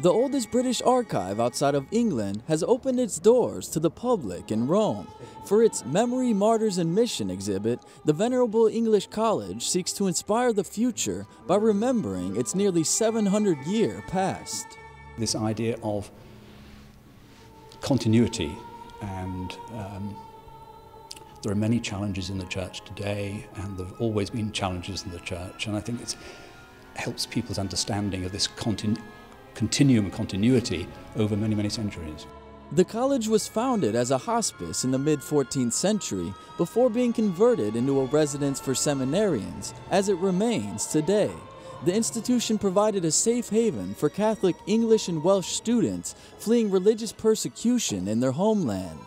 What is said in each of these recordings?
The oldest British archive outside of England has opened its doors to the public in Rome. For its Memory, Martyrs, and Mission exhibit, the Venerable English College seeks to inspire the future by remembering its nearly 700 year past. This idea of continuity and um, there are many challenges in the church today and there have always been challenges in the church and I think it helps people's understanding of this continuity continuum and continuity over many, many centuries. The college was founded as a hospice in the mid 14th century before being converted into a residence for seminarians, as it remains today. The institution provided a safe haven for Catholic English and Welsh students fleeing religious persecution in their homeland.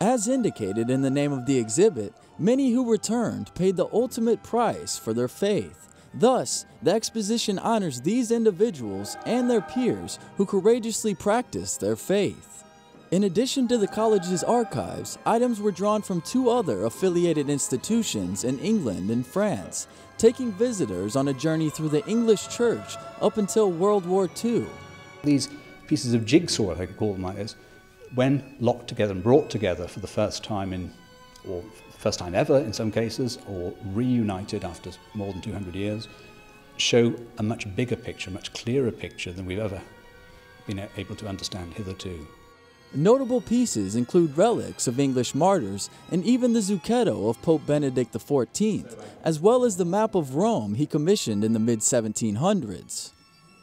As indicated in the name of the exhibit, many who returned paid the ultimate price for their faith. Thus, the exposition honors these individuals and their peers who courageously practiced their faith. In addition to the college's archives, items were drawn from two other affiliated institutions in England and France, taking visitors on a journey through the English church up until World War II. These pieces of jigsaw, I could call them like this, when locked together and brought together for the first time in, or first time ever in some cases, or reunited after more than 200 years, show a much bigger picture, much clearer picture than we've ever been able to understand hitherto. Notable pieces include relics of English martyrs and even the Zucchetto of Pope Benedict XIV, as well as the map of Rome he commissioned in the mid 1700s.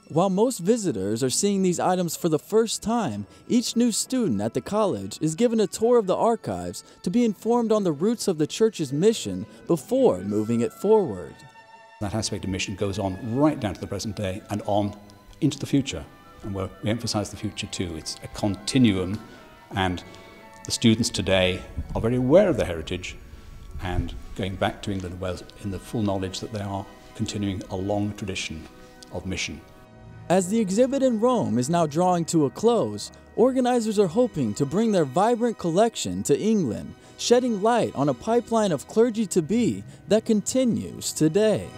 While most visitors are seeing these items for the first time, each new student at the college is given a tour of the archives to be informed on the roots of the church's mission before moving it forward. That aspect of mission goes on right down to the present day and on into the future. And we emphasize the future too. It's a continuum, and the students today are very aware of their heritage and going back to England and Wales in the full knowledge that they are continuing a long tradition of mission. As the exhibit in Rome is now drawing to a close, organizers are hoping to bring their vibrant collection to England, shedding light on a pipeline of clergy to be that continues today.